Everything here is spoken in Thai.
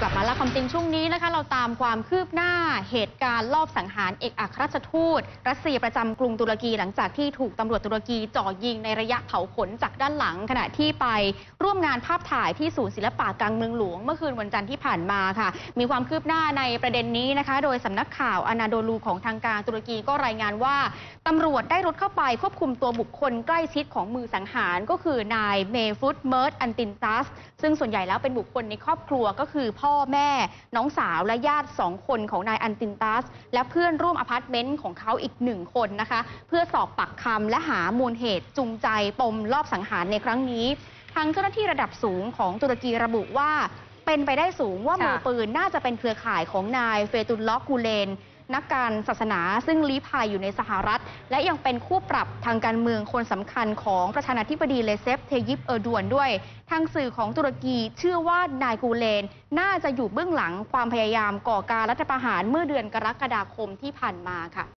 กลับมาล้วงความจริงช่วงนี้นะคะเราตามความคืบหน้าเหตุการณ์ลอบสังหารเอกอัครราชทูต รัสเซียประจำกรุงตุรกีหลังจากที่ถูกตำรวจตุรกีจ่อยิงในระยะเผาขนจากด้านหลัง ขณะที่ไปร่วมงานภาพถ่ายที่ศูนย์ศิลปะกลางเมืองหลวง เมื่อคืนวันจันทร์ที่ผ่านมาค่ะ มีความคืบหน้าในประเด็นนี้นะคะ โดยสำนักข่าวอนาโดลูของทางการตุรกีก็รายงานว่าตำรวจได้รุดเข้าไปควบคุมตัวบุคคลใกล้ชิดของมือสังหารก็คือนายเมฟลุตเมิร์ตอัลตินตัสซึ่งส่วนใหญ่แล้วเป็นบุคคลในครอบครัวก็คือพ่อแม่ น้องสาวและญาติสองคนของนายอัลตินตัส และเพื่อนร่วมอพาร์ตเมนต์ของเขาอีกหนึ่งคนนะคะ เพื่อสอบปากคำและหามูลเหตุจูงใจปมลอบสังหารในครั้งนี้ ทางเจ้าหน้าที่ระดับสูงของตุรกีระบุว่า เป็นไปได้สูงว่าค่ะมือปืนน่าจะเป็นเครือข่ายของนายเฟตุลลอห์กูเลน นักการศาสนาซึ่งลี้ภัยอยู่ในสหรัฐ และยังเป็นคู่ปรับทางการเมืองคนสำคัญของประธานาธิบดีเรเซปเทยิปเออร์โดวานด้วย ทางสื่อของตุรกีเชื่อว่านายกูเลน น่าจะอยู่เบื้องหลังความพยายามก่อการรัฐประหารเมื่อเดือนกรกฎาคมที่ผ่านมาค่ะ